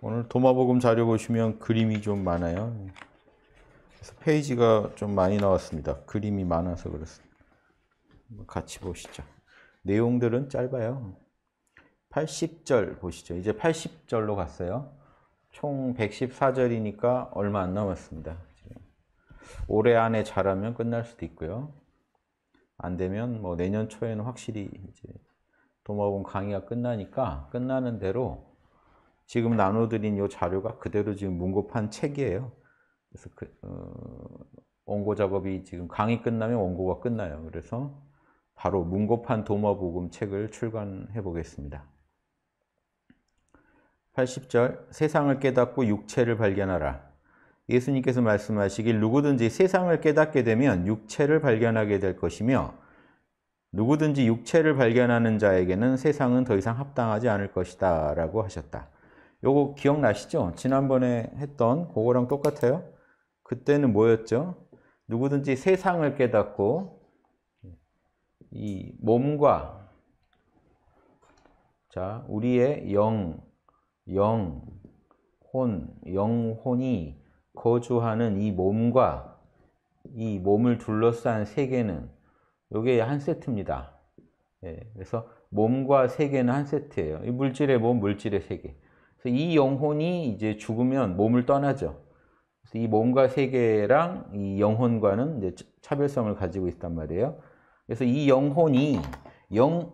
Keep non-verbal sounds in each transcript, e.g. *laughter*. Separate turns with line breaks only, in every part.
오늘 도마복음 자료 보시면 그림이 좀 많아요. 그래서 페이지가 좀 많이 나왔습니다. 그림이 많아서 그렇습니다. 같이 보시죠. 내용들은 짧아요. 80절 보시죠. 이제 80절로 갔어요. 총 114절이니까 얼마 안 남았습니다. 올해 안에 잘하면 끝날 수도 있고요. 안 되면 뭐 내년 초에는 확실히 이제 도마복음 강의가 끝나니까 끝나는 대로 지금 나눠드린 이 자료가 그대로 지금 문고판 책이에요. 그래서 그, 어, 원고 작업이 지금 강의 끝나면 원고가 끝나요. 그래서 바로 문고판 도마복음 책을 출간해 보겠습니다. 80절 세상을 깨닫고 육체를 발견하라. 예수님께서 말씀하시길 누구든지 세상을 깨닫게 되면 육체를 발견하게 될 것이며 누구든지 육체를 발견하는 자에게는 세상은 더 이상 합당하지 않을 것이다 라고 하셨다. 요거 기억나시죠? 지난번에 했던 그거랑 똑같아요. 그때는 뭐였죠? 누구든지 세상을 깨닫고 이 몸과 자 우리의 영, 영, 혼, 영혼이 거주하는 이 몸과 이 몸을 둘러싼 세계는 이게 한 세트입니다. 예, 그래서 몸과 세계는 한 세트예요. 이 물질의 몸, 물질의 세계. 이 영혼이 이제 죽으면 몸을 떠나죠. 이 몸과 세계랑 이 영혼과는 이제 차별성을 가지고 있단 말이에요. 그래서 이 영혼이 영,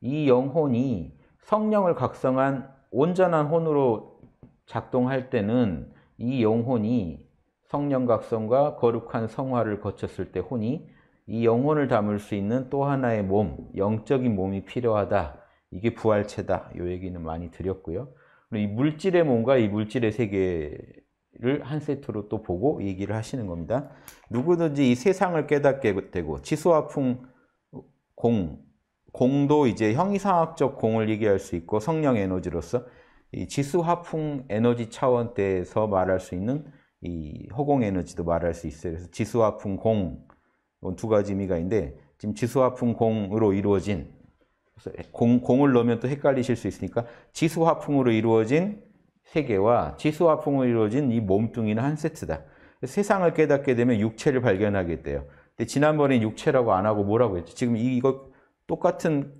이 영혼이 성령을 각성한 온전한 혼으로 작동할 때는 이 영혼이 성령 각성과 거룩한 성화를 거쳤을 때 혼이 이 영혼을 담을 수 있는 또 하나의 몸, 영적인 몸이 필요하다. 이게 부활체다. 이 얘기는 많이 드렸고요. 이 물질의 몸과 이 물질의 세계를 한 세트로 또 보고 얘기를 하시는 겁니다. 누구든지 이 세상을 깨닫게 되고 지수화풍 공, 공도 이제 형이상학적 공을 얘기할 수 있고 성령 에너지로서 이 지수화풍 에너지 차원대에서 말할 수 있는 이 허공 에너지도 말할 수 있어요. 그래서 지수화풍 공, 두 가지 의미가 있는데 지금 지수화풍 공으로 이루어진 공, 공을 넣으면 또 헷갈리실 수 있으니까 지수화풍으로 이루어진 세계와 지수화풍으로 이루어진 이 몸뚱이는 한 세트다. 세상을 깨닫게 되면 육체를 발견하게 돼요. 근데 지난번에 육체라고 안 하고 뭐라고 했죠? 지금 이거 똑같은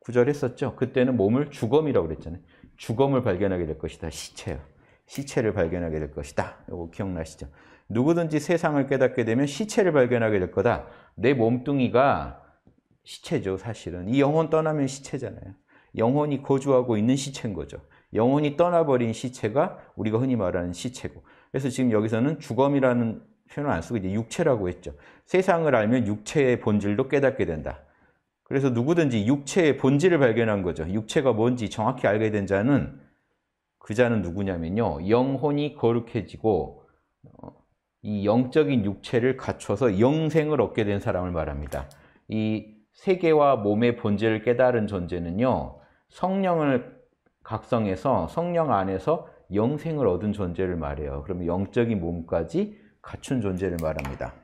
구절 했었죠? 그때는 몸을 주검이라고 그랬잖아요. 주검을 발견하게 될 것이다. 시체요. 시체를 발견하게 될 것이다. 이거 기억나시죠? 누구든지 세상을 깨닫게 되면 시체를 발견하게 될 거다. 내 몸뚱이가 시체죠, 사실은. 이 영혼 떠나면 시체잖아요. 영혼이 거주하고 있는 시체인 거죠. 영혼이 떠나버린 시체가 우리가 흔히 말하는 시체고. 그래서 지금 여기서는 주검이라는 표현을 안 쓰고 이제 육체라고 했죠. 세상을 알면 육체의 본질도 깨닫게 된다. 그래서 누구든지 육체의 본질을 발견한 거죠. 육체가 뭔지 정확히 알게 된 자는 그 자는 누구냐면요. 영혼이 거룩해지고 어, 이 영적인 육체를 갖춰서 영생을 얻게 된 사람을 말합니다. 이 세계와 몸의 본질을 깨달은 존재는요. 성령을 각성해서 성령 안에서 영생을 얻은 존재를 말해요. 그러면 영적인 몸까지 갖춘 존재를 말합니다.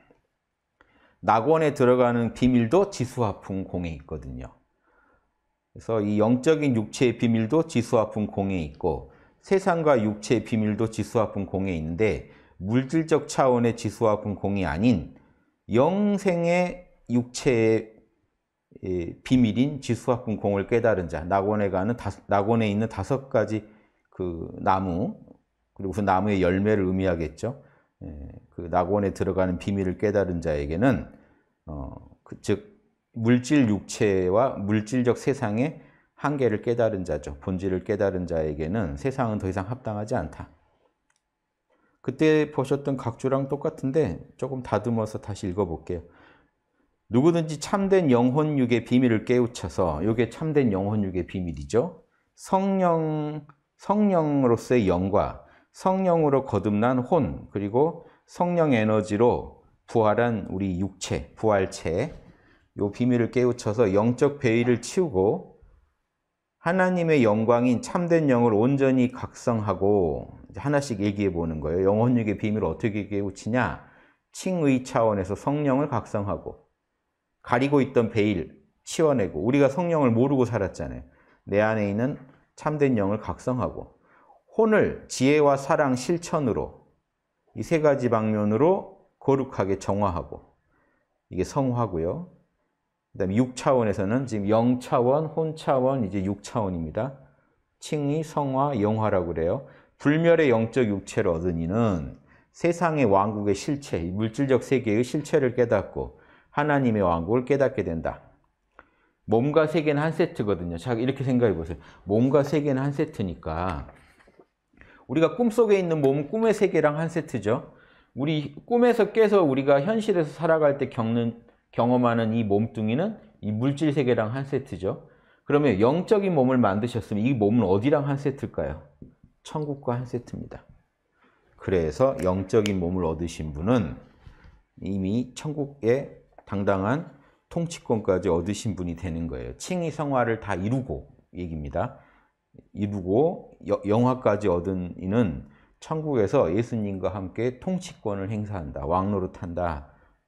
낙원에 들어가는 비밀도 지수화풍 공에 있거든요. 그래서 이 영적인 육체의 비밀도 지수화풍 공에 있고 세상과 육체의 비밀도 지수화풍 공에 있는데 물질적 차원의 지수화풍 공이 아닌 영생의 육체의 비밀인 지수화풍 공을 깨달은 자, 낙원에 가는 다, 낙원에 있는 다섯 가지 그 나무 그리고 그 나무의 열매를 의미하겠죠. 그 낙원에 들어가는 비밀을 깨달은 자에게는 어, 그, 즉 물질 육체와 물질적 세상의 한계를 깨달은 자죠. 본질을 깨달은 자에게는 세상은 더 이상 합당하지 않다. 그때 보셨던 각주랑 똑같은데 조금 다듬어서 다시 읽어볼게요. 누구든지 참된 영혼육의 비밀을 깨우쳐서 이게 참된 영혼육의 비밀이죠. 성령 성령으로서의 영과 성령으로 거듭난 혼 그리고 성령 에너지로 부활한 우리 육체, 부활체 요 비밀을 깨우쳐서 영적 배의를 치우고 하나님의 영광인 참된 영을 온전히 각성하고 하나씩 얘기해 보는 거예요. 영혼육의 비밀을 어떻게 깨우치냐? 칭의 차원에서 성령을 각성하고 가리고 있던 베일 치워내고 우리가 성령을 모르고 살았잖아요. 내 안에 있는 참된 영을 각성하고 혼을 지혜와 사랑 실천으로 이 세 가지 방면으로 거룩하게 정화하고 이게 성화고요. 그다음에 6차원에서는 지금 0차원, 혼차원, 이제 6차원입니다. 칭의, 성화, 영화라고 그래요. 불멸의 영적 육체를 얻은 이는 세상의 왕국의 실체, 물질적 세계의 실체를 깨닫고 하나님의 왕국을 깨닫게 된다. 몸과 세계는 한 세트거든요. 자, 이렇게 생각해 보세요. 몸과 세계는 한 세트니까 우리가 꿈속에 있는 몸은 꿈의 세계랑 한 세트죠. 우리 꿈에서 깨서 우리가 현실에서 살아갈 때 겪는 경험하는 이 몸뚱이는 이 물질 세계랑 한 세트죠. 그러면 영적인 몸을 만드셨으면 이 몸은 어디랑 한 세트일까요? 천국과 한 세트입니다. 그래서 영적인 몸을 얻으신 분은 이미 천국의 당당한 통치권까지 얻으신 분이 되는 거예요. 칭의 성화를 다 이루고 얘기입니다. 이루고 영화까지 얻은 이는 천국에서 예수님과 함께 통치권을 행사한다. 왕노릇한다.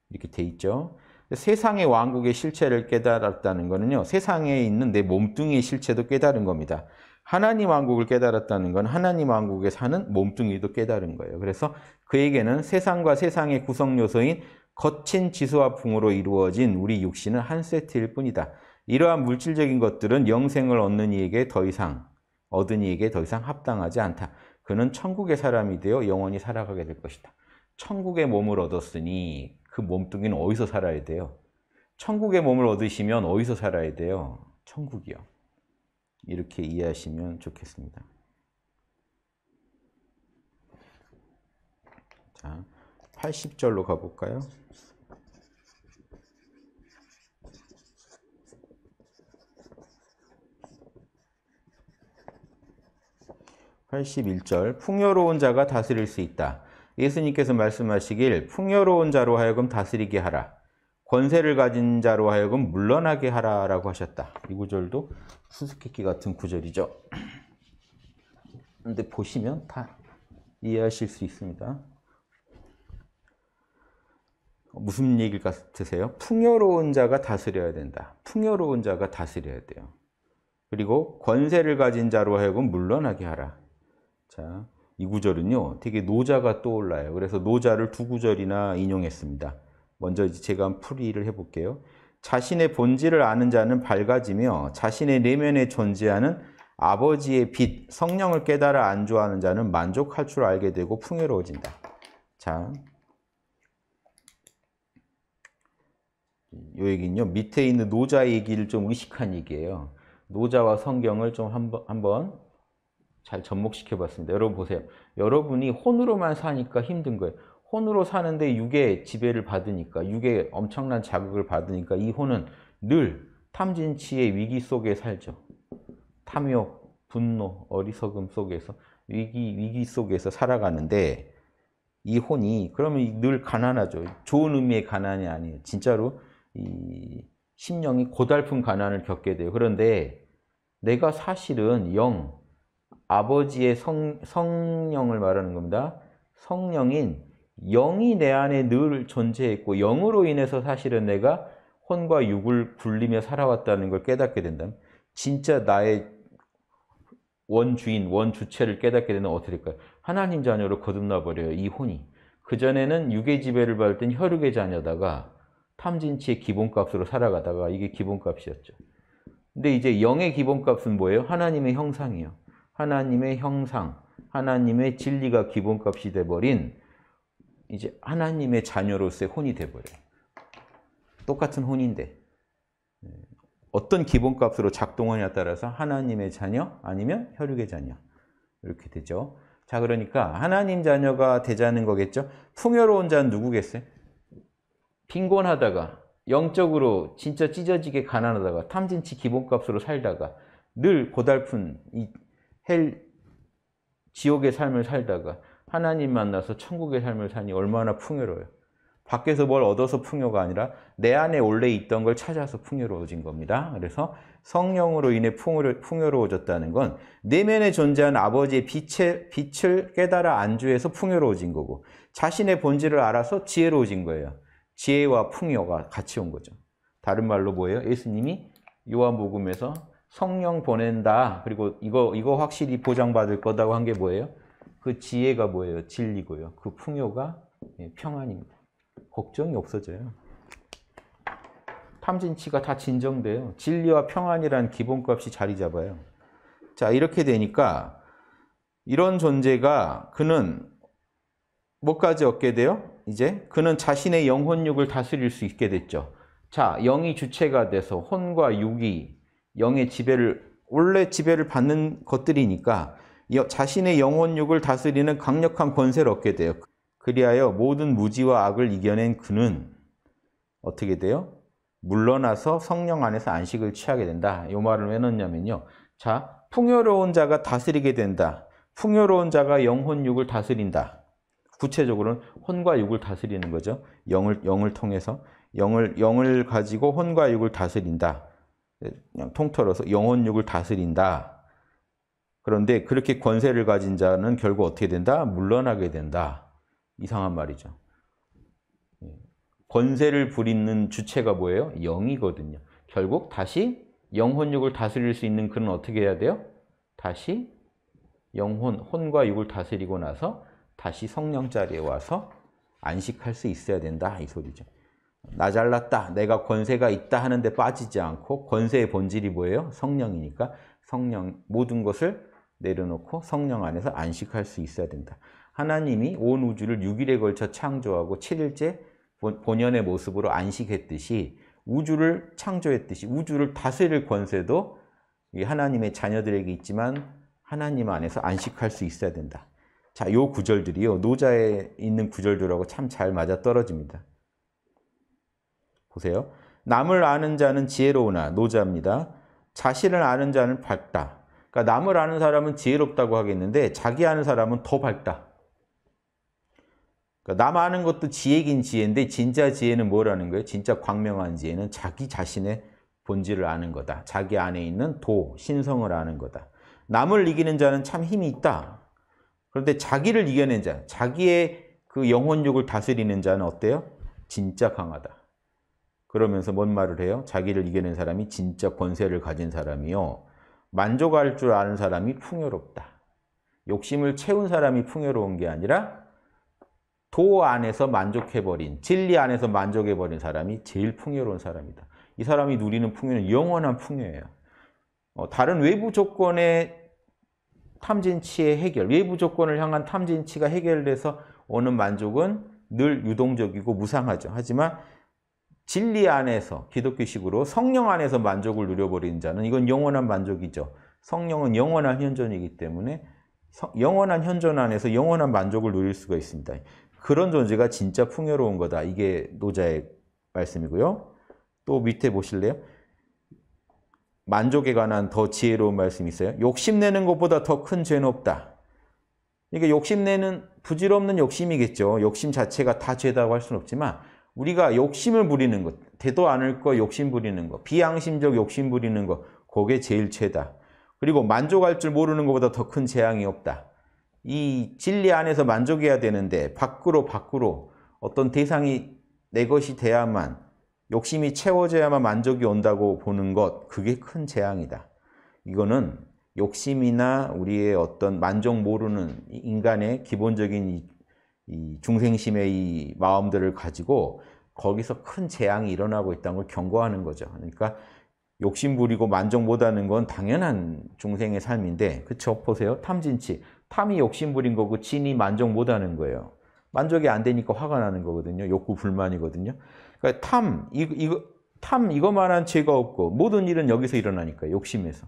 이렇게 돼 있죠. 세상의 왕국의 실체를 깨달았다는 것은요. 세상에 있는 내 몸뚱이의 실체도 깨달은 겁니다. 하나님 왕국을 깨달았다는 건 하나님 왕국에 사는 몸뚱이도 깨달은 거예요. 그래서 그에게는 세상과 세상의 구성 요소인 거친 지수와 풍으로 이루어진 우리 육신은 한 세트일 뿐이다. 이러한 물질적인 것들은 영생을 얻는 이에게 더 이상 얻은 이에게 더 이상 합당하지 않다. 그는 천국의 사람이 되어 영원히 살아가게 될 것이다. 천국의 몸을 얻었으니 그 몸뚱이는 어디서 살아야 돼요? 천국의 몸을 얻으시면 어디서 살아야 돼요? 천국이요. 이렇게 이해하시면 좋겠습니다. 자, 80절로 가볼까요? 81절 풍요로운 자가 다스릴 수 있다. 예수님께서 말씀하시길 풍요로운 자로 하여금 다스리게 하라. 권세를 가진 자로 하여금 물러나게 하라라고 하셨다. 이 구절도 수수께끼 같은 구절이죠. 근데 보시면 다 이해하실 수 있습니다. 무슨 얘기 같으세요? 풍요로운 자가 다스려야 된다. 풍요로운 자가 다스려야 돼요. 그리고 권세를 가진 자로 하여금 물러나게 하라. 자, 이 구절은요, 되게 노자가 떠올라요. 그래서 노자를 두 구절이나 인용했습니다. 먼저 제가 풀이를 해볼게요. 자신의 본질을 아는 자는 밝아지며 자신의 내면에 존재하는 아버지의 빛, 성령을 깨달아 안주하는 자는 만족할 줄 알게 되고 풍요로워진다. 자, 요 얘기는요, 밑에 있는 노자 얘기를 좀 의식한 얘기예요. 노자와 성경을 좀 한번, 한번 잘 접목시켜 봤습니다. 여러분 보세요. 여러분이 혼으로만 사니까 힘든 거예요. 혼으로 사는데 육의 지배를 받으니까 육의 엄청난 자극을 받으니까 이 혼은 늘 탐진치의 위기 속에 살죠. 탐욕, 분노, 어리석음 속에서 위기 위기 속에서 살아가는데 이 혼이 그러면 늘 가난하죠. 좋은 의미의 가난이 아니에요. 진짜로 이 심령이 고달픈 가난을 겪게 돼요. 그런데 내가 사실은 영 아버지의 성, 성령을 말하는 겁니다. 성령인 영이 내 안에 늘 존재했고 영으로 인해서 사실은 내가 혼과 육을 굴리며 살아왔다는 걸 깨닫게 된다면 진짜 나의 원주인, 원주체를 깨닫게 되면 어떻게 될까요? 하나님 자녀로 거듭나 버려요. 이 혼이. 그전에는 육의 지배를 받을 땐 혈육의 자녀다가 탐진치의 기본값으로 살아가다가 이게 기본값이었죠. 근데 이제 영의 기본값은 뭐예요? 하나님의 형상이요. 하나님의 형상, 하나님의 진리가 기본값이 돼버린 이제 하나님의 자녀로서의 혼이 돼버려요. 똑같은 혼인데 네. 어떤 기본값으로 작동하냐에 따라서 하나님의 자녀 아니면 혈육의 자녀 이렇게 되죠. 자 그러니까 하나님 자녀가 되자는 거겠죠. 풍요로운 자는 누구겠어요? 빈곤하다가 영적으로 진짜 찢어지게 가난하다가 탐진치 기본값으로 살다가 늘 고달픈 이 헬 지옥의 삶을 살다가 하나님 만나서 천국의 삶을 사니 얼마나 풍요로워요. 밖에서 뭘 얻어서 풍요가 아니라 내 안에 원래 있던 걸 찾아서 풍요로워진 겁니다. 그래서 성령으로 인해 풍요로워졌다는 건 내면에 존재한 아버지의 빛의, 빛을 깨달아 안주해서 풍요로워진 거고 자신의 본질을 알아서 지혜로워진 거예요. 지혜와 풍요가 같이 온 거죠. 다른 말로 뭐예요? 예수님이 요한복음에서 성령 보낸다. 그리고 이거 이거 확실히 보장받을 거다고 한 게 뭐예요? 그 지혜가 뭐예요? 진리고요. 그 풍요가 예, 평안입니다. 걱정이 없어져요. 탐진치가 다 진정돼요. 진리와 평안이란 기본값이 자리 잡아요. 자, 이렇게 되니까 이런 존재가 그는 뭐까지 얻게 돼요? 이제 그는 자신의 영혼육을 다스릴 수 있게 됐죠. 자, 영이 주체가 돼서 혼과 육이 영의 지배를 원래 지배를 받는 것들이니까 자신의 영혼육을 다스리는 강력한 권세를 얻게 돼요. 그리하여 모든 무지와 악을 이겨낸 그는 어떻게 돼요? 물러나서 성령 안에서 안식을 취하게 된다. 이 말을 왜 넣냐면요. 자, 풍요로운 자가 다스리게 된다. 풍요로운 자가 영혼육을 다스린다. 구체적으로는 혼과 육을 다스리는 거죠. 영을 영을 통해서 영을 영을 가지고 혼과 육을 다스린다. 그냥 통틀어서 영혼육을 다스린다. 그런데 그렇게 권세를 가진 자는 결국 어떻게 된다? 물러나게 된다. 이상한 말이죠. 예. 권세를 부리는 주체가 뭐예요? 영이거든요. 결국 다시 영혼육을 다스릴 수 있는 그는 어떻게 해야 돼요? 다시 영혼, 혼과 육을 다스리고 나서 다시 성령 자리에 와서 안식할 수 있어야 된다 이 소리죠. 나 잘났다, 내가 권세가 있다 하는데 빠지지 않고 권세의 본질이 뭐예요? 성령이니까 성령 모든 것을 내려놓고 성령 안에서 안식할 수 있어야 된다. 하나님이 온 우주를 6일에 걸쳐 창조하고 7일째 본연의 모습으로 안식했듯이 우주를 창조했듯이 우주를 다스릴 권세도 하나님의 자녀들에게 있지만 하나님 안에서 안식할 수 있어야 된다. 자, 요 구절들이요. 노자에 있는 구절들하고 참 잘 맞아 떨어집니다. 보세요. 남을 아는 자는 지혜로우나 노자입니다. 자신을 아는 자는 밝다. 그러니까 남을 아는 사람은 지혜롭다고 하겠는데 자기 아는 사람은 더 밝다. 그러니까 남 아는 것도 지혜긴 지혜인데 진짜 지혜는 뭐라는 거예요? 진짜 광명한 지혜는 자기 자신의 본질을 아는 거다. 자기 안에 있는 도, 신성을 아는 거다. 남을 이기는 자는 참 힘이 있다. 그런데 자기를 이겨낸 자, 자기의 그 영혼욕을 다스리는 자는 어때요? 진짜 강하다. 그러면서 뭔 말을 해요? 자기를 이겨낸 사람이 진짜 권세를 가진 사람이요. 만족할 줄 아는 사람이 풍요롭다. 욕심을 채운 사람이 풍요로운 게 아니라 도 안에서 만족해버린, 진리 안에서 만족해버린 사람이 제일 풍요로운 사람이다. 이 사람이 누리는 풍요는 영원한 풍요예요. 어, 다른 외부 조건의 탐진치의 해결, 외부 조건을 향한 탐진치가 해결돼서 오는 만족은 늘 유동적이고 무상하죠. 하지만 진리 안에서 기독교식으로 성령 안에서 만족을 누려버리는 자는 이건 영원한 만족이죠. 성령은 영원한 현존이기 때문에 영원한 현존 안에서 영원한 만족을 누릴 수가 있습니다. 그런 존재가 진짜 풍요로운 거다. 이게 노자의 말씀이고요. 또 밑에 보실래요? 만족에 관한 더 지혜로운 말씀이 있어요. 욕심내는 것보다 더 큰 죄는 없다. 그러니까 욕심내는 부질없는 욕심이겠죠. 욕심 자체가 다 죄다고 할 수는 없지만 우리가 욕심을 부리는 것, 되도 않을 거 욕심 부리는 거, 비양심적 욕심 부리는 거, 그게 제일 죄다. 그리고 만족할 줄 모르는 것보다 더 큰 재앙이 없다. 이 진리 안에서 만족해야 되는데 밖으로 밖으로 어떤 대상이 내 것이 돼야만 욕심이 채워져야만 만족이 온다고 보는 것, 그게 큰 재앙이다. 이거는 욕심이나 우리의 어떤 만족 모르는 인간의 기본적인 이, 이 중생심의 이 마음들을 가지고 거기서 큰 재앙이 일어나고 있다는 걸 경고하는 거죠. 그러니까 욕심 부리고 만족 못하는 건 당연한 중생의 삶인데, 그쵸? 보세요. 탐진치. 탐이 욕심 부린 거고, 진이 만족 못하는 거예요. 만족이 안 되니까 화가 나는 거거든요. 욕구 불만이거든요. 그러니까 탐, 이거, 이거, 탐 이거만한 죄가 없고 모든 일은 여기서 일어나니까 욕심에서.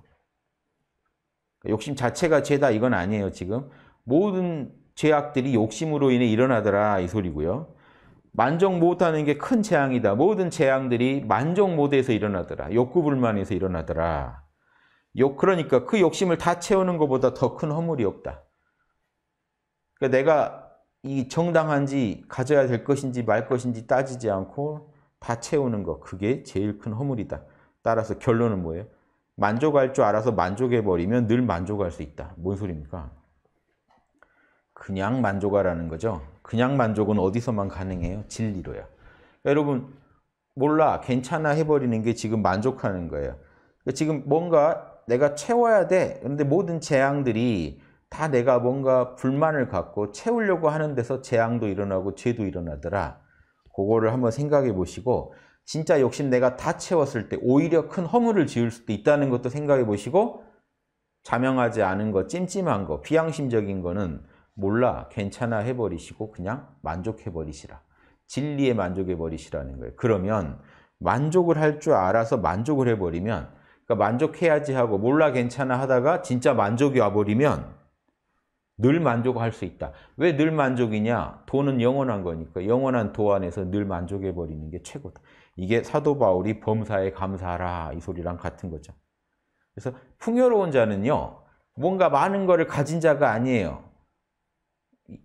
그러니까 욕심 자체가 죄다 이건 아니에요 지금. 모든 죄악들이 욕심으로 인해 일어나더라 이 소리고요. 만족 못하는 게 큰 재앙이다. 모든 재앙들이 만족 못해서 일어나더라. 욕구 불만에서 일어나더라. 욕 그러니까 그 욕심을 다 채우는 것보다 더 큰 허물이 없다. 그러니까 내가 이 정당한지 가져야 될 것인지 말 것인지 따지지 않고 다 채우는 거 그게 제일 큰 허물이다. 따라서 결론은 뭐예요? 만족할 줄 알아서 만족해버리면 늘 만족할 수 있다. 뭔 소리입니까? 그냥 만족하라는 거죠. 그냥 만족은 어디서만 가능해요? 진리로요. 그러니까 여러분 몰라 괜찮아 해버리는 게 지금 만족하는 거예요. 그러니까 지금 뭔가 내가 채워야 돼. 그런데 모든 재앙들이 다 내가 뭔가 불만을 갖고 채우려고 하는 데서 재앙도 일어나고 죄도 일어나더라. 그거를 한번 생각해 보시고 진짜 욕심 내가 다 채웠을 때 오히려 큰 허물을 지을 수도 있다는 것도 생각해 보시고 자명하지 않은 거, 찜찜한 거, 비양심적인 거는 몰라, 괜찮아 해버리시고 그냥 만족해버리시라. 진리에 만족해버리시라는 거예요. 그러면 만족을 할 줄 알아서 만족을 해버리면 그러니까 만족해야지 하고 몰라 괜찮아 하다가 진짜 만족이 와버리면 늘 만족할 수 있다. 왜 늘 만족이냐? 도는 영원한 거니까 영원한 도 안에서 늘 만족해 버리는 게 최고다. 이게 사도 바울이 범사에 감사하라 이 소리랑 같은 거죠. 그래서 풍요로운 자는요. 뭔가 많은 거를 가진 자가 아니에요.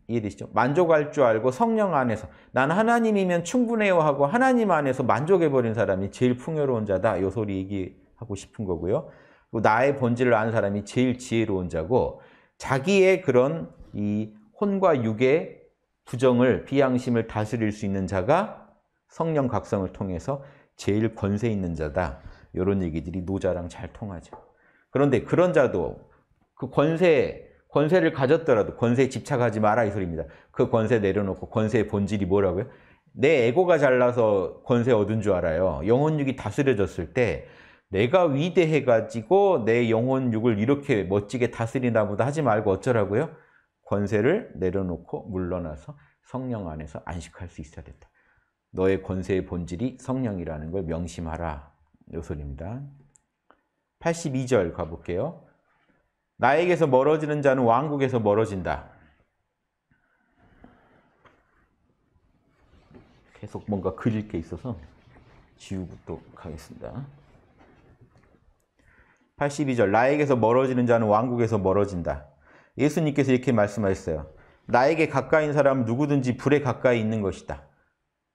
이해되시죠? 만족할 줄 알고 성령 안에서 난 하나님이면 충분해요 하고 하나님 안에서 만족해 버린 사람이 제일 풍요로운 자다. 이 소리 얘기하고 싶은 거고요. 나의 본질을 아는 사람이 제일 지혜로운 자고 자기의 그런 이 혼과 육의 부정을 비양심을 다스릴 수 있는 자가 성령 각성을 통해서 제일 권세 있는 자다. 이런 얘기들이 노자랑 잘 통하죠. 그런데 그런 자도 그 권세 권세를 가졌더라도 권세에 집착하지 마라 이 소리입니다. 그 권세 내려놓고 권세의 본질이 뭐라고요? 내 에고가 잘나서 권세 얻은 줄 알아요. 영혼육이 다스려졌을 때 내가 위대해가지고 내 영혼육을 이렇게 멋지게 다스리나 보다 하지 말고 어쩌라고요? 권세를 내려놓고 물러나서 성령 안에서 안식할 수 있어야 된다. 너의 권세의 본질이 성령이라는 걸 명심하라. 요 소리입니다. 82절 가볼게요. 나에게서 멀어지는 자는 왕국에서 멀어진다. 계속 뭔가 그릴 게 있어서 지우고 가겠습니다. 82절 나에게서 멀어지는 자는 왕국에서 멀어진다. 예수님께서 이렇게 말씀하셨어요. 나에게 가까인 사람은 누구든지 불에 가까이 있는 것이다.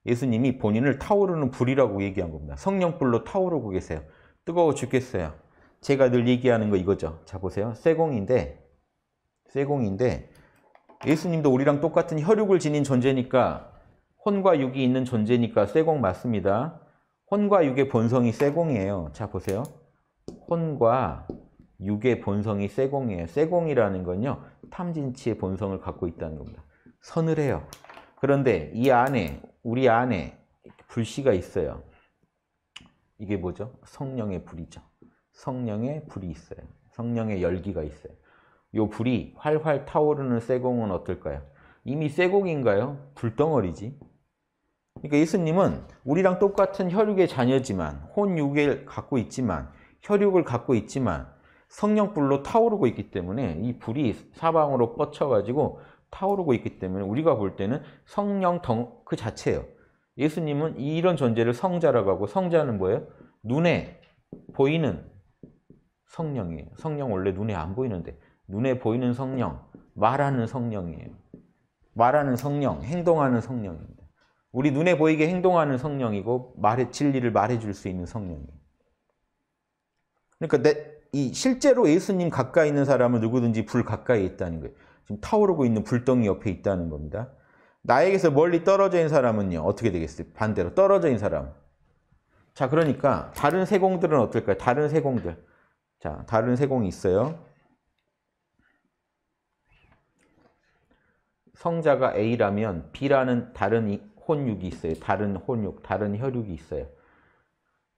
예수님이 본인을 타오르는 불이라고 얘기한 겁니다. 성령불로 타오르고 계세요. 뜨거워 죽겠어요. 제가 늘 얘기하는 거 이거죠. 자 보세요. 쇠공인데 쇠공인데 예수님도 우리랑 똑같은 혈육을 지닌 존재니까 혼과 육이 있는 존재니까 쇠공 맞습니다. 혼과 육의 본성이 쇠공이에요. 자 보세요. 혼과 육의 본성이 쇠공이에요. 쇠공이라는 건요. 탐진치의 본성을 갖고 있다는 겁니다. 서늘해요. 그런데 이 안에 우리 안에 불씨가 있어요. 이게 뭐죠? 성령의 불이죠. 성령의 불이 있어요. 성령의 열기가 있어요. 요 불이 활활 타오르는 쇠공은 어떨까요? 이미 쇠공인가요? 불덩어리지. 그러니까 예수님은 우리랑 똑같은 혈육의 자녀지만 혼육을 갖고 있지만 혈육을 갖고 있지만 성령불로 타오르고 있기 때문에 이 불이 사방으로 뻗쳐가지고 타오르고 있기 때문에 우리가 볼 때는 성령 덩, 그 자체예요. 예수님은 이런 존재를 성자라고 하고 성자는 뭐예요? 눈에 보이는 성령이에요. 성령 원래 눈에 안 보이는데 눈에 보이는 성령, 말하는 성령이에요. 말하는 성령, 행동하는 성령입니다. 우리 눈에 보이게 행동하는 성령이고 말의 진리를 말해줄 수 있는 성령이에요. 그러니까 내, 이 실제로 예수님 가까이 있는 사람은 누구든지 불 가까이 있다는 거예요. 지금 타오르고 있는 불덩이 옆에 있다는 겁니다. 나에게서 멀리 떨어져 있는 사람은요. 어떻게 되겠어요? 반대로 떨어져 있는 사람. 자, 그러니까 다른 세공들은 어떨까요? 다른 세공들. 자, 다른 세공이 있어요. 성자가 A라면 B라는 다른 혼육이 있어요. 다른 혼육, 다른 혈육이 있어요.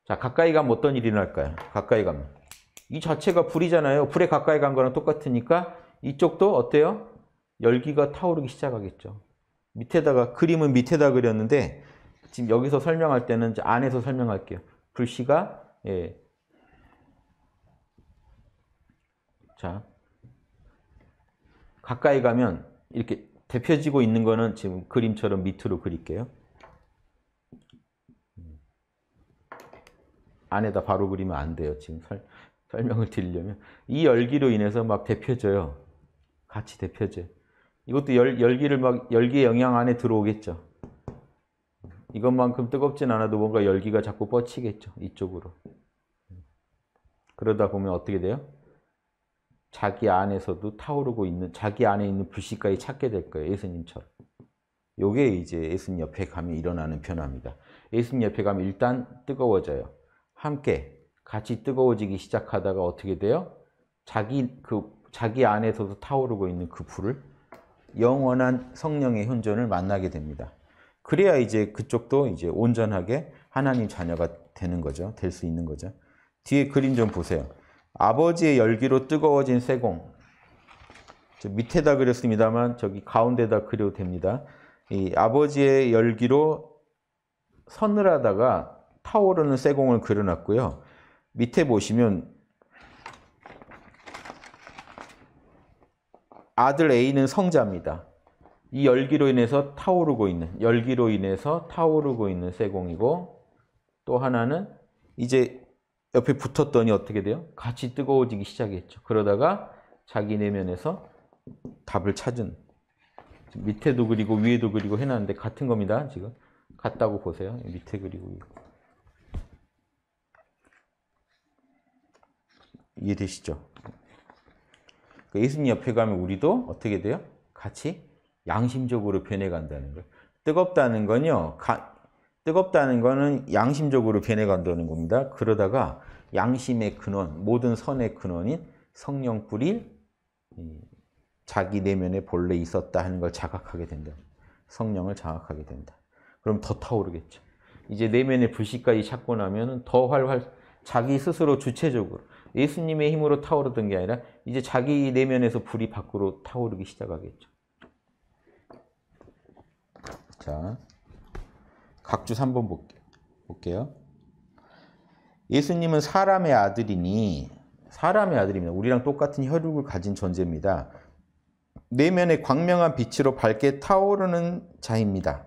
자, 가까이 가면 어떤 일이 일어날까요? 가까이 가면. 이 자체가 불이잖아요. 불에 가까이 간 거랑 똑같으니까 이쪽도 어때요? 열기가 타오르기 시작하겠죠. 밑에다가 그림은 밑에다 그렸는데 지금 여기서 설명할 때는 안에서 설명할게요. 불씨가 예. 자 가까이 가면 이렇게 대표지고 있는 거는 지금 그림처럼 밑으로 그릴게요. 안에다 바로 그리면 안 돼요. 지금 설, 설명을 드리려면. 이 열기로 인해서 막 데펴져요. 같이 데펴져요. 이것도 열, 열기를 막, 열기의 영향 안에 들어오겠죠. 이것만큼 뜨겁진 않아도 뭔가 열기가 자꾸 뻗치겠죠. 이쪽으로. 그러다 보면 어떻게 돼요? 자기 안에서도 타오르고 있는, 자기 안에 있는 불씨까지 찾게 될 거예요. 예수님처럼. 요게 이제 예수님 옆에 가면 일어나는 변화입니다. 예수님 옆에 가면 일단 뜨거워져요. 함께 같이 뜨거워지기 시작하다가 어떻게 돼요? 자기 그 자기 안에서도 타오르고 있는 그 불을 영원한 성령의 현존을 만나게 됩니다. 그래야 이제 그쪽도 이제 온전하게 하나님 자녀가 되는 거죠. 될 수 있는 거죠. 뒤에 그림 좀 보세요. 아버지의 열기로 뜨거워진 세공. 밑에다 그렸습니다만 저기 가운데다 그려도 됩니다. 이 아버지의 열기로 서늘하다가 타오르는 세공을 그려놨고요. 밑에 보시면 아들 A는 성자입니다. 이 열기로 인해서 타오르고 있는 열기로 인해서 타오르고 있는 세공이고 또 하나는 이제 옆에 붙었더니 어떻게 돼요? 같이 뜨거워지기 시작했죠. 그러다가 자기 내면에서 답을 찾은 밑에도 그리고 위에도 그리고 해놨는데 같은 겁니다. 지금 같다고 보세요. 밑에 그리고 이해되시죠? 그 예수님 옆에 가면 우리도 어떻게 돼요? 같이 양심적으로 변해간다는 거예요. 뜨겁다는 건요. 가, 뜨겁다는 거는 양심적으로 변해간다는 겁니다. 그러다가 양심의 근원, 모든 선의 근원인 성령 뿌릴 자기 내면에 본래 있었다 하는 걸 자각하게 된다. 성령을 자각하게 된다. 그럼 더 타오르겠죠. 이제 내면의 불씨까지 찾고 나면 더 활활 자기 스스로 주체적으로 예수님의 힘으로 타오르던 게 아니라 이제 자기 내면에서 불이 밖으로 타오르기 시작하겠죠. 자, 각주 3번 볼게요. 예수님은 사람의 아들이니 사람의 아들입니다. 우리랑 똑같은 혈육을 가진 존재입니다. 내면의 광명한 빛으로 밝게 타오르는 자입니다.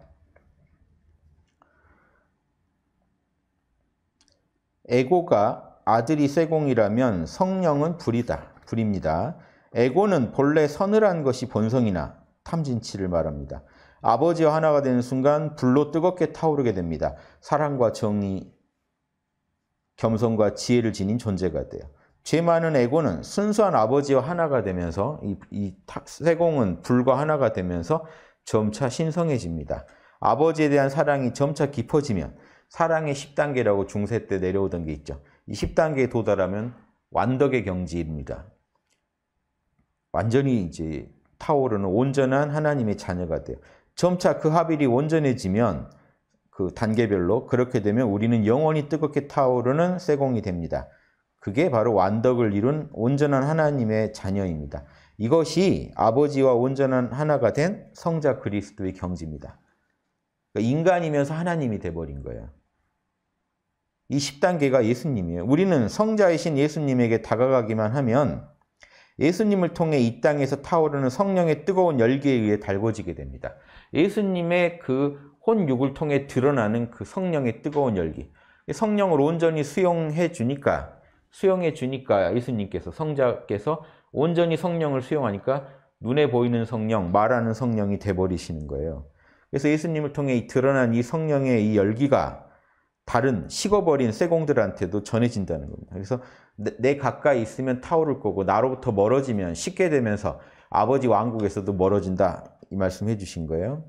에고가 아들이 세공이라면 성령은 불이다. 불입니다. 에고는 본래 서늘한 것이 본성이나 탐진치를 말합니다. 아버지와 하나가 되는 순간 불로 뜨겁게 타오르게 됩니다. 사랑과 정의, 겸손과 지혜를 지닌 존재가 돼요. 죄 많은 에고는 순수한 아버지와 하나가 되면서 이, 이 세공은 불과 하나가 되면서 점차 신성해집니다. 아버지에 대한 사랑이 점차 깊어지면 사랑의 10단계라고 중세 때 내려오던 게 있죠. 이 10단계에 도달하면 완덕의 경지입니다. 완전히 이제 타오르는 온전한 하나님의 자녀가 돼요. 점차 그 합일이 온전해지면 그 단계별로 그렇게 되면 우리는 영원히 뜨겁게 타오르는 세공이 됩니다. 그게 바로 완덕을 이룬 온전한 하나님의 자녀입니다. 이것이 아버지와 온전한 하나가 된 성자 그리스도의 경지입니다. 그러니까 인간이면서 하나님이 돼버린 거예요. 이 10단계가 예수님이에요. 우리는 성자이신 예수님에게 다가가기만 하면 예수님을 통해 이 땅에서 타오르는 성령의 뜨거운 열기에 의해 달궈지게 됩니다. 예수님의 그 혼육을 통해 드러나는 그 성령의 뜨거운 열기. 성령을 온전히 수용해 주니까, 수용해 주니까 예수님께서, 성자께서 온전히 성령을 수용하니까 눈에 보이는 성령, 말하는 성령이 돼버리시는 거예요. 그래서 예수님을 통해 드러난 이 성령의 이 열기가 다른 식어버린 쇠공들한테도 전해진다는 겁니다. 그래서 내, 가까이 있으면 타오를 거고 나로부터 멀어지면 식게 되면서 아버지 왕국에서도 멀어진다 이 말씀 해주신 거예요.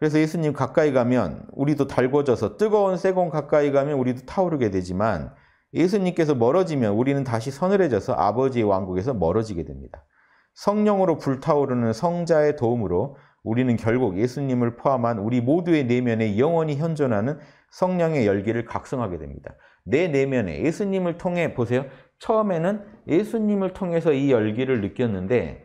그래서 예수님 가까이 가면 우리도 달궈져서 뜨거운 쇠공 가까이 가면 우리도 타오르게 되지만 예수님께서 멀어지면 우리는 다시 서늘해져서 아버지의 왕국에서 멀어지게 됩니다. 성령으로 불타오르는 성자의 도움으로 우리는 결국 예수님을 포함한 우리 모두의 내면에 영원히 현존하는 성령의 열기를 각성하게 됩니다. 내 내면에 예수님을 통해 보세요. 처음에는 예수님을 통해서 이 열기를 느꼈는데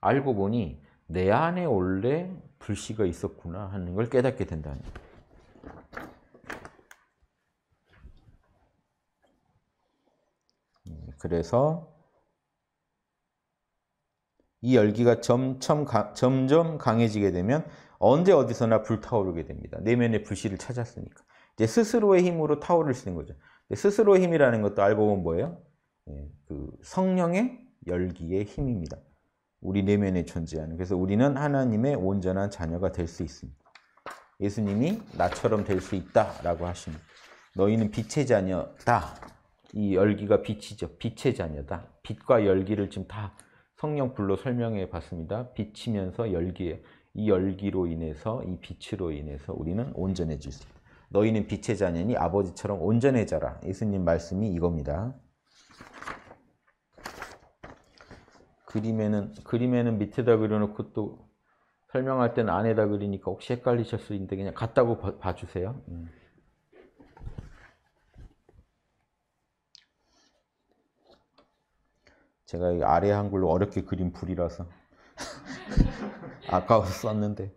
알고 보니 내 안에 원래 불씨가 있었구나 하는 걸 깨닫게 된다는 음, 그래서 이 열기가 점점, 점점 강해지게 되면 언제 어디서나 불타오르게 됩니다. 내면의 불씨를 찾았으니까. 이제 스스로의 힘으로 타오를 수 있는 거죠. 스스로의 힘이라는 것도 알고 보면 뭐예요? 예, 그 성령의 열기의 힘입니다. 우리 내면에 존재하는. 그래서 우리는 하나님의 온전한 자녀가 될 수 있습니다. 예수님이 나처럼 될 수 있다라고 하십니다. 너희는 빛의 자녀다. 이 열기가 빛이죠. 빛의 자녀다. 빛과 열기를 지금 다 성령 불로 설명해 봤습니다. 비치면서 열기에 이 열기로 인해서 이 빛으로 인해서 우리는 온전해질 수 있다. 너희는 빛의 자녀니 아버지처럼 온전해져라. 예수님 말씀이 이겁니다. 그림에는 그림에는 밑에다 그려놓고 또 설명할 때는 안에다 그리니까 혹시 헷갈리실 수 있는데 그냥 같다고 봐, 봐주세요. 음. 제가 아래 한글로 어렵게 그린 불이라서 *laughs* 아까워서 썼는데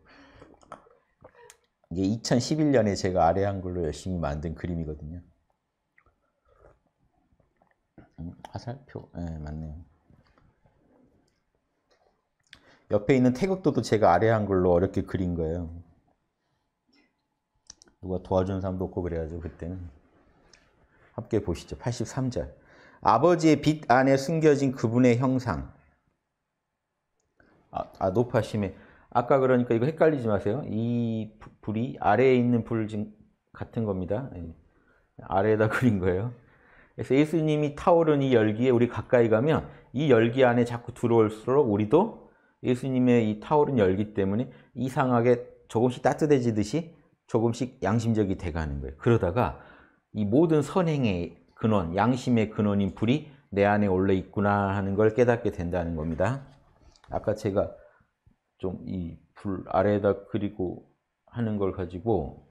이게 2011년에 제가 아래 한글로 열심히 만든 그림이거든요. 음, 화살표, 네, 맞네요. 옆에 있는 태극도도 제가 아래 한글로 어렵게 그린 거예요. 누가 도와준 사람도 없고 그래가지고 그때는 함께 보시죠. 83절. 아버지의 빛 안에 숨겨진 그분의 형상. 아, 아 높아심에 아까 그러니까 이거 헷갈리지 마세요. 이 불이 아래에 있는 불 같은 겁니다. 예. 아래에다 *laughs* 그린 거예요. 그래서 예수님이 타오른 이 열기에 우리 가까이 가면 이 열기 안에 자꾸 들어올수록 우리도 예수님의 이 타오른 열기 때문에 이상하게 조금씩 따뜻해지듯이 조금씩 양심적이 돼가는 거예요. 그러다가 이 모든 선행의 근원, 양심의 근원인 불이 내 안에 올래 있구나 하는 걸 깨닫게 된다는 겁니다. 아까 제가 좀 이 불 아래에다 그리고 하는 걸 가지고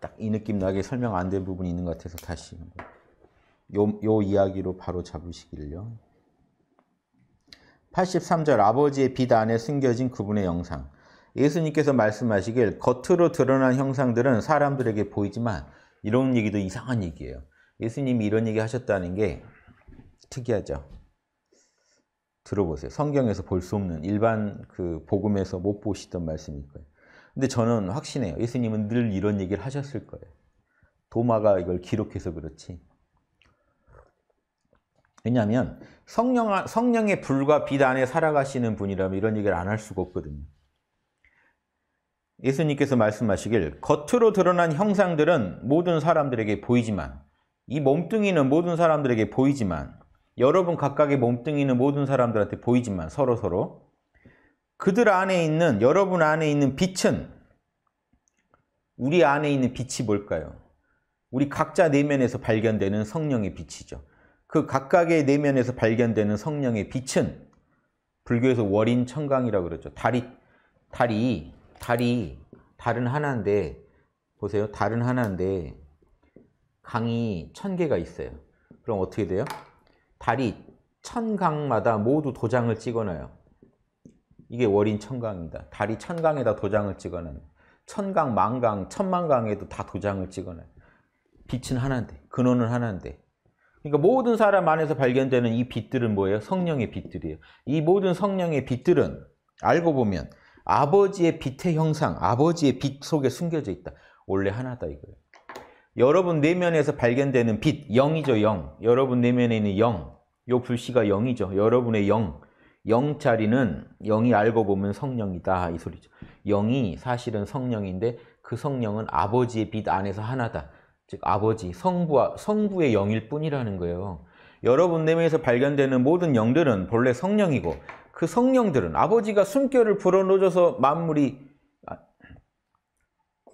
딱 이 느낌 나게 설명 안 된 부분이 있는 것 같아서 다시 요, 요 이야기로 바로 잡으시길요. 83절 아버지의 빛 안에 숨겨진 그분의 영상. 예수님께서 말씀하시길 겉으로 드러난 형상들은 사람들에게 보이지만 이런 얘기도 이상한 얘기예요. 예수님이 이런 얘기 하셨다는 게 특이하죠. 들어보세요. 성경에서 볼 수 없는 일반 그 복음에서 못 보시던 말씀일 거예요. 근데 저는 확신해요. 예수님은 늘 이런 얘기를 하셨을 거예요. 도마가 이걸 기록해서 그렇지. 왜냐하면 성령, 성령의 불과 빛 안에 살아가시는 분이라면 이런 얘기를 안 할 수가 없거든요. 예수님께서 말씀하시길 겉으로 드러난 형상들은 모든 사람들에게 보이지만 이 몸뚱이는 모든 사람들에게 보이지만 여러분 각각의 몸뚱이는 모든 사람들한테 보이지만 서로 서로 그들 안에 있는 여러분 안에 있는 빛은 우리 안에 있는 빛이 뭘까요? 우리 각자 내면에서 발견되는 성령의 빛이죠. 그 각각의 내면에서 발견되는 성령의 빛은 불교에서 월인 청강이라고 그러죠. 달이 달이 달이 달은 하나인데 보세요. 달은 하나인데 강이 천 개가 있어요. 그럼 어떻게 돼요? 달이 천강마다 모두 도장을 찍어놔요. 이게 월인 천강입니다. 달이 천강에다 도장을 찍어놔요. 천강, 만강, 천만강에도 다 도장을 찍어놔요. 빛은 하나인데, 근원은 하나인데. 그러니까 모든 사람 안에서 발견되는 이 빛들은 뭐예요? 성령의 빛들이에요. 이 모든 성령의 빛들은 알고 보면 아버지의 빛의 형상, 아버지의 빛 속에 숨겨져 있다. 원래 하나다 이거예요. 여러분 내면에서 발견되는 빛, 영이죠, 영. 여러분 내면에 있는 영. 요 불씨가 영이죠. 여러분의 영. 영 자리는 영이 알고 보면 성령이다. 이 소리죠. 영이 사실은 성령인데 그 성령은 아버지의 빛 안에서 하나다. 즉 아버지, 성부, 성부의 영일 뿐이라는 거예요. 여러분 내면에서 발견되는 모든 영들은 본래 성령이고 그 성령들은 아버지가 숨결을 불어넣어줘서 만물이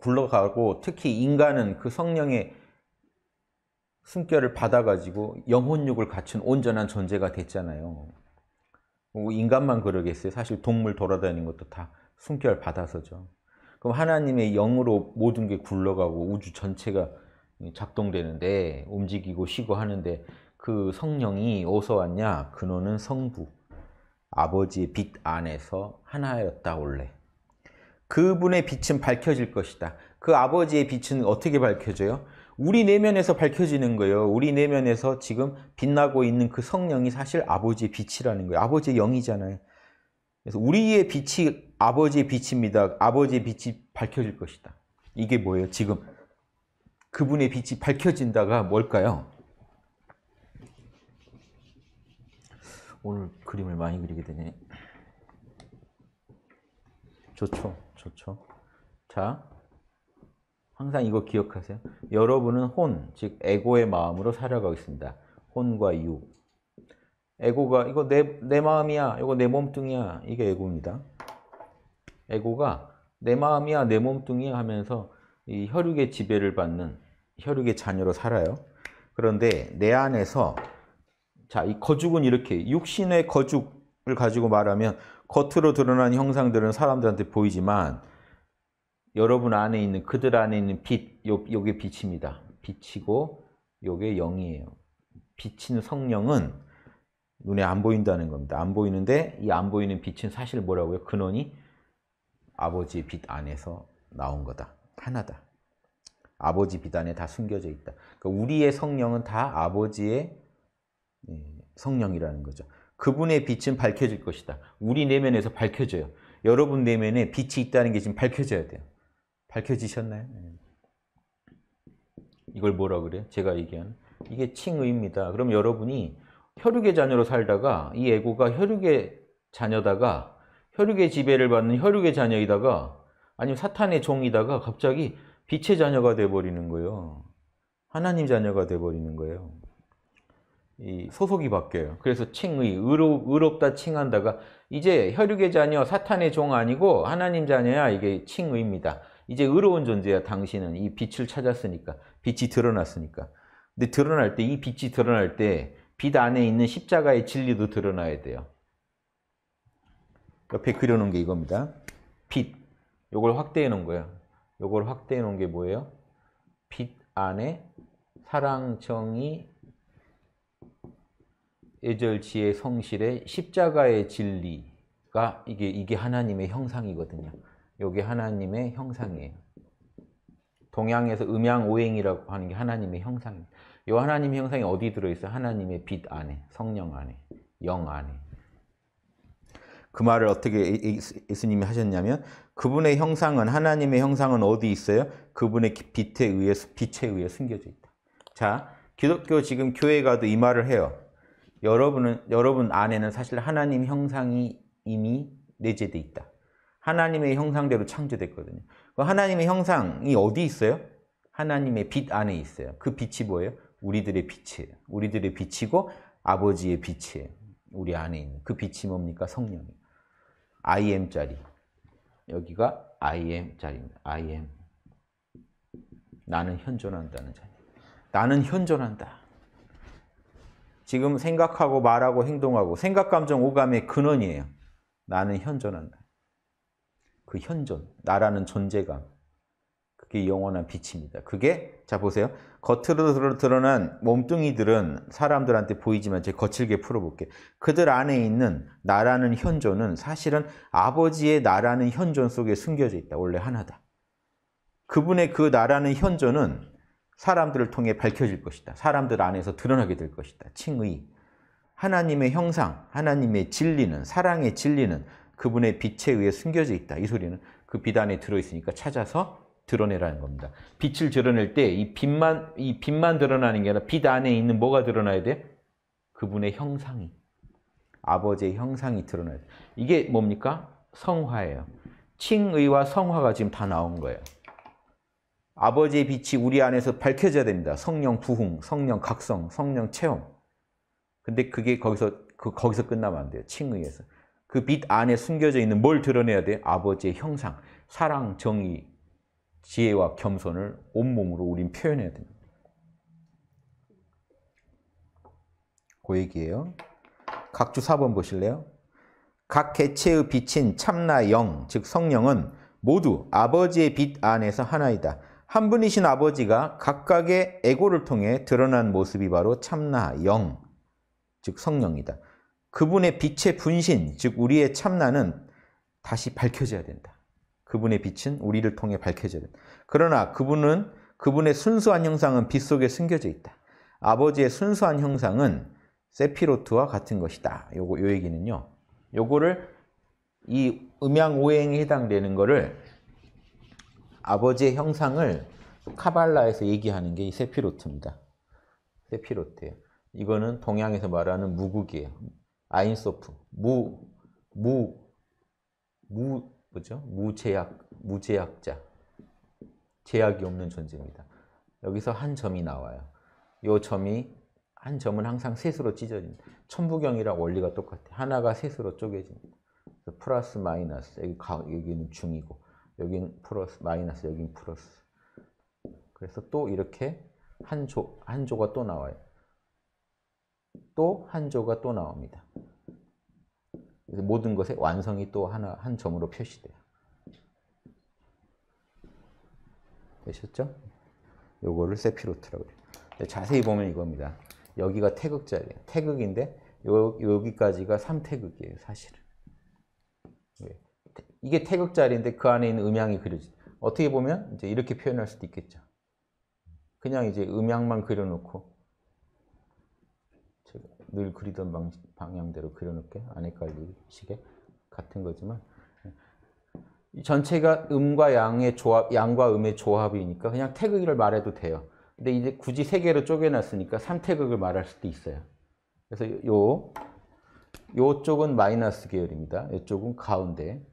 굴러가고 특히 인간은 그 성령의 숨결을 받아가지고 영혼육을 갖춘 온전한 존재가 됐잖아요. 뭐 인간만 그러겠어요. 사실 동물 돌아다니는 것도 다 숨결 받아서죠. 그럼 하나님의 영으로 모든 게 굴러가고 우주 전체가 작동되는데 움직이고 쉬고 하는데 그 성령이 어디서 왔냐? 근원은 성부, 아버지의 빛 안에서 하나였다 원래. 그분의 빛은 밝혀질 것이다. 그 아버지의 빛은 어떻게 밝혀져요? 우리 내면에서 밝혀지는 거예요. 우리 내면에서 지금 빛나고 있는 그 성령이 사실 아버지의 빛이라는 거예요. 아버지의 영이잖아요. 그래서 우리의 빛이 아버지의 빛입니다. 아버지의 빛이 밝혀질 것이다. 이게 뭐예요? 지금 그분의 빛이 밝혀진다가 뭘까요? 오늘 그림을 많이 그리게 되네. 좋죠. 좋죠. 자, 항상 이거 기억하세요. 여러분은 혼, 즉 에고의 마음으로 살아가고 있습니다. 혼과 유. 에고가 이거 내, 내 마음이야, 이거 내 몸뚱이야. 이게 에고입니다. 에고가 내 마음이야, 내 몸뚱이야 하면서 이 혈육의 지배를 받는 혈육의 자녀로 살아요. 그런데 내 안에서 자, 이 거죽은 이렇게 육신의 거죽을 가지고 말하면 겉으로 드러난 형상들은 사람들한테 보이지만 여러분 안에 있는 그들 안에 있는 빛, 요, 요게 빛입니다. 빛이고 요게 영이에요. 빛인 성령은 눈에 안 보인다는 겁니다. 안 보이는데 이 안 보이는 빛은 사실 뭐라고요? 근원이 아버지의 빛 안에서 나온 거다. 하나다. 아버지 빛 안에 다 숨겨져 있다. 그러니까 우리의 성령은 다 아버지의 예, 성령이라는 거죠. 그분의 빛은 밝혀질 것이다. 우리 내면에서 밝혀져요. 여러분 내면에 빛이 있다는 게 지금 밝혀져야 돼요. 밝혀지셨나요? 예. 이걸 뭐라 그래요? 제가 얘기하는 이게 칭의입니다. 그럼 여러분이 혈육의 자녀로 살다가 이 에고가 혈육의 자녀다가 혈육의 지배를 받는 혈육의 자녀이다가 아니면 사탄의 종이다가 갑자기 빛의 자녀가 돼버리는 거예요. 하나님 자녀가 돼버리는 거예요. 이 소속이 바뀌어요. 그래서 칭의, 의로, 의롭다 칭한다가 이제 혈육의 자녀, 사탄의 종 아니고 하나님 자녀야 이게 칭의입니다. 이제 의로운 존재야 당신은 이 빛을 찾았으니까 빛이 드러났으니까. 근데 드러날 때 이 빛이 드러날 때 빛 안에 있는 십자가의 진리도 드러나야 돼요. 옆에 그려놓은 게 이겁니다. 빛. 요걸 확대해 놓은 거예요. 요걸 확대해 놓은 게 뭐예요? 빛 안에 사랑, 정의, 예절, 지혜, 성실의 십자가의 진리가 이게 이게 하나님의 형상이거든요. 요게 하나님의 형상이에요. 동양에서 음양오행이라고 하는 게 하나님의 형상입니다. 요 하나님의 형상이 어디 들어있어요? 하나님의 빛 안에, 성령 안에, 영 안에. 그 말을 어떻게 예수님이 하셨냐면 그분의 형상은 하나님의 형상은 어디 있어요? 그분의 빛에 의해 빛에 의해 숨겨져 있다. 자, 기독교 지금 교회 가도 이 말을 해요. 여러분은 여러분 안에는 사실 하나님 형상이 이미 내재돼 있다. 하나님의 형상대로 창조됐거든요. 그 하나님의 형상이 어디 있어요? 하나님의 빛 안에 있어요. 그 빛이 뭐예요? 우리들의 빛이에요. 우리들의 빛이고 아버지의 빛이에요. 우리 안에 있는 그 빛이 뭡니까? 성령이에요. I am 자리. 여기가 I am 자리입니다. I am. 나는 현존한다는 자리. 나는 현존한다. 지금 생각하고 말하고 행동하고 생각, 감정, 오감의 근원이에요. 나는 현존한다. 그 현존, 나라는 존재감. 그게 영원한 빛입니다. 그게 자 보세요. 겉으로 드러난 몸뚱이들은 사람들한테 보이지만 제가 거칠게 풀어볼게요. 그들 안에 있는 나라는 현존은 사실은 아버지의 나라는 현존 속에 숨겨져 있다. 원래 하나다. 그분의 그 나라는 현존은 사람들을 통해 밝혀질 것이다. 사람들 안에서 드러나게 될 것이다. 칭의. 하나님의 형상, 하나님의 진리는, 사랑의 진리는 그분의 빛에 의해 숨겨져 있다. 이 소리는 그 빛 안에 들어있으니까 찾아서 드러내라는 겁니다. 빛을 드러낼 때 이 빛만 이 빛만 드러나는 게 아니라 빛 안에 있는 뭐가 드러나야 돼? 그분의 형상이 아버지의 형상이 드러나야 돼. 이게 뭡니까? 성화예요. 칭의와 성화가 지금 다 나온 거예요. 아버지의 빛이 우리 안에서 밝혀져야 됩니다. 성령 부흥, 성령 각성, 성령 체험. 근데 그게 거기서 그 거기서 끝나면 안 돼요. 칭의에서. 그 빛 안에 숨겨져 있는 뭘 드러내야 돼? 아버지의 형상, 사랑, 정의, 지혜와 겸손을 온몸으로 우린 표현해야 됩니다. 그 얘기예요. 각주 4번 보실래요? 각 개체의 빛인 참나 영, 즉 성령은 모두 아버지의 빛 안에서 하나이다. 한 분이신 아버지가 각각의 에고를 통해 드러난 모습이 바로 참나 영, 즉 성령이다. 그분의 빛의 분신, 즉 우리의 참나는 다시 밝혀져야 된다. 그분의 빛은 우리를 통해 밝혀져야 된다. 그러나 그분은 그분의 순수한 형상은 빛 속에 숨겨져 있다. 아버지의 순수한 형상은 세피로트와 같은 것이다. 요거 요 얘기는요. 요거를 이 음양 오행에 해당되는 거를 아버지의 형상을 카발라에서 얘기하는 게 이 세피로트입니다. 세피로트예요. 이거는 동양에서 말하는 무국이에요. 아인소프. 무, 무, 무, 뭐죠? 무제약, 무제약자. 제약이 없는 존재입니다. 여기서 한 점이 나와요. 이 점이 한 점은 항상 셋으로 찢어집니다. 천부경이랑 원리가 똑같아요. 하나가 셋으로 쪼개집니다. 플러스 마이너스 여기 가, 여기는 중이고 여기는 플러스 마이너스 여기는 플러스 그래서 또 이렇게 한 조, 한 조가 또 나와요. 또 한 조가 또 나옵니다. 그래서 모든 것의 완성이 또 하나, 한 점으로 표시돼요. 되셨죠? 요거를 세피로트라고 그래요. 자세히 보면 이겁니다. 여기가 태극자리예요. 태극인데 요, 여기까지가 3태극이에요, 사실은. 왜? 이게 태극 자리인데 그 안에 있는 음양이 그려지. 어떻게 보면 이제 이렇게 표현할 수도 있겠죠. 그냥 이제 음양만 그려놓고 제가 늘 그리던 방, 방향대로 그려놓게 안 헷갈리시게 같은 거지만 이 전체가 음과 양의 조합, 양과 음의 조합이니까 그냥 태극을 말해도 돼요. 근데 이제 굳이 세 개로 쪼개놨으니까 3태극을 말할 수도 있어요. 그래서 요, 요쪽은 마이너스 계열입니다. 이쪽은 가운데,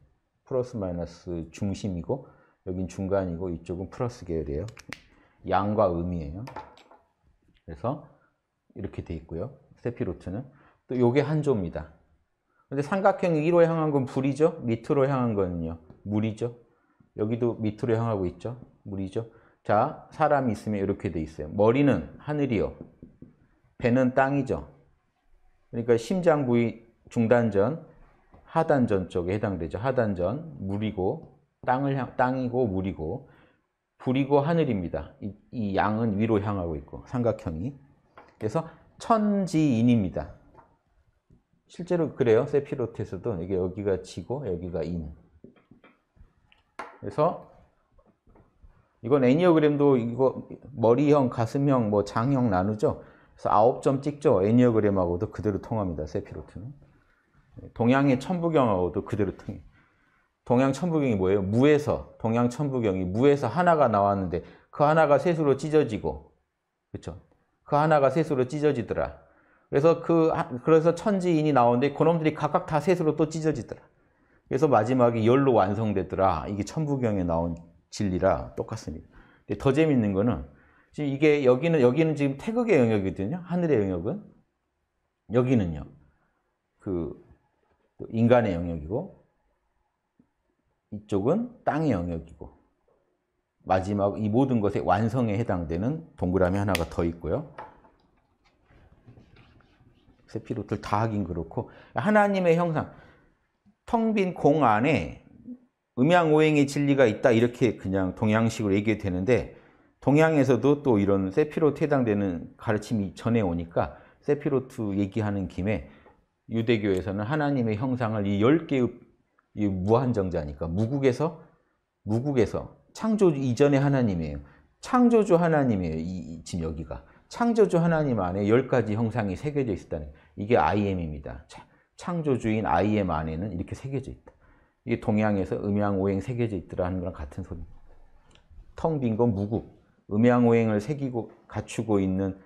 플러스 마이너스 중심이고, 여긴 중간이고, 이쪽은 플러스 계열이에요. 양과 음이에요. 그래서 이렇게 돼 있고요. 세피로트는. 또 요게 한 조입니다. 근데 삼각형 위로 향한 건 불이죠? 밑으로 향한 거는요? 물이죠? 여기도 밑으로 향하고 있죠? 물이죠? 자, 사람이 있으면 이렇게 돼 있어요. 머리는 하늘이요. 배는 땅이죠. 그러니까 심장 부위 중단전, 하단전 쪽에 해당되죠. 하단전, 물이고, 땅을 향, 땅이고, 물이고, 불이고, 하늘입니다. 이, 이 양은 위로 향하고 있고, 삼각형이. 그래서 천지인입니다. 실제로 그래요. 세피로트에서도 이게 여기가 지고, 여기가 인. 그래서 이건 애니어그램도 이거 머리형, 가슴형, 뭐 장형 나누죠. 그래서 아홉 점 찍죠. 애니어그램하고도 그대로 통합니다. 세피로트는. 동양의 천부경하고도 그대로 통해. 동양 천부경이 뭐예요? 무에서 동양 천부경이 무에서 하나가 나왔는데 그 하나가 셋으로 찢어지고 그렇죠? 그 하나가 셋으로 찢어지더라. 그래서 그 그래서 천지인이 나오는데 그놈들이 각각 다 셋으로 또 찢어지더라. 그래서 마지막에 열로 완성되더라. 이게 천부경에 나온 진리라 똑같습니다. 더 재밌는 거는 지금 이게 여기는 여기는 지금 태극의 영역이거든요. 하늘의 영역은 여기는요. 그 인간의 영역이고 이쪽은 땅의 영역이고 마지막 이 모든 것의 완성에 해당되는 동그라미 하나가 더 있고요. 세피로트를 다 하긴 그렇고 하나님의 형상 텅 빈 공 안에 음양오행의 진리가 있다 이렇게 그냥 동양식으로 얘기해도 되는데 동양에서도 또 이런 세피로트 해당되는 가르침이 전해 오니까 세피로트 얘기하는 김에 유대교에서는 하나님의 형상을 이 10개의 이 무한정자니까 무국에서 무국에서 창조 이전의 하나님이에요. 창조주 하나님이에요. 이, 지금 여기가 창조주 하나님 안에 10가지 형상이 새겨져 있다는 이게 IM입니다. 창조주인 IM 안에는 이렇게 새겨져 있다. 이게 동양에서 음양오행 새겨져 있더라 하는 거랑 같은 소리입니다. 텅 빈 건 무국. 음양오행을 새기고 갖추고 있는